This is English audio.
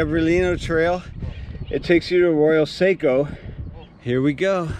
Gabrielino Trail. It takes you to Royal Seco. Here we go.